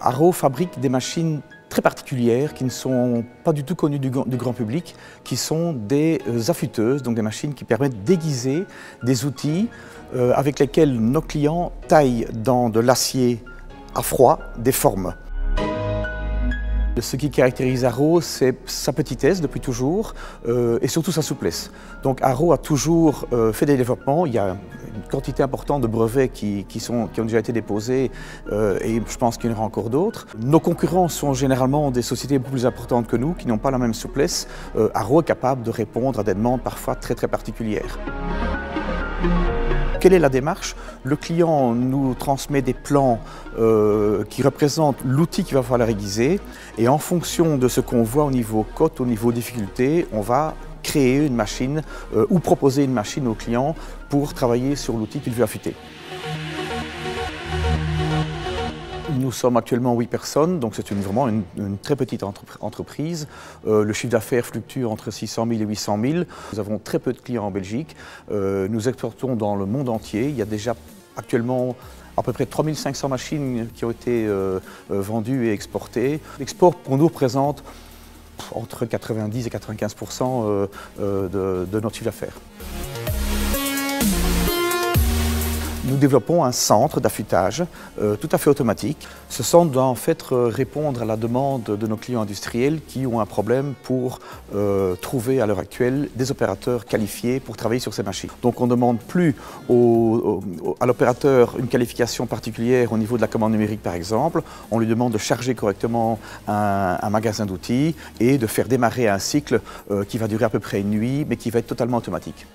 Arrow fabrique des machines très particulières qui ne sont pas du tout connues du, grand public, qui sont des euh, affûteuses, donc des machines qui permettent d'aiguiser des outils euh, avec lesquels nos clients taillent dans de l'acier à froid des formes. Ce qui caractérise Arrow, c'est sa petitesse depuis toujours euh, et surtout sa souplesse. Donc Arrow a toujours fait des développements. Quantité importante de brevets qui, sont, qui ont déjà été déposés euh, et je pense qu'il y en aura encore d'autres. Nos concurrents sont généralement des sociétés beaucoup plus importantes que nous, qui n'ont pas la même souplesse. Arrow est capable de répondre à des demandes parfois très très particulières. Quelle est la démarche? Le client nous transmet des plans euh, qui représentent l'outil qu'il va falloir aiguiser et en fonction de ce qu'on voit au niveau cote, au niveau difficulté, on va créer une machine euh, ou proposer une machine au client pour travailler sur l'outil qu'il veut affûter. Nous sommes actuellement 8 personnes, donc c'est vraiment une, très petite entreprise. Euh, le chiffre d'affaires fluctue entre 600 000 et 800 000. Nous avons très peu de clients en Belgique. Euh, nous exportons dans le monde entier. Il y a déjà actuellement à peu près 3500 machines qui ont été vendues et exportées. L'export pour nous représente entre 90 et 95 de, de notre chiffre d'affaires. Développons un centre d'affûtage euh, tout à fait automatique. Ce centre doit en fait euh, répondre à la demande de nos clients industriels qui ont un problème pour euh, trouver à l'heure actuelle des opérateurs qualifiés pour travailler sur ces machines. Donc on ne demande plus à l'opérateur une qualification particulière au niveau de la commande numérique par exemple. On lui demande de charger correctement un, un magasin d'outils et de faire démarrer un cycle qui va durer à peu près une nuit mais qui va être totalement automatique.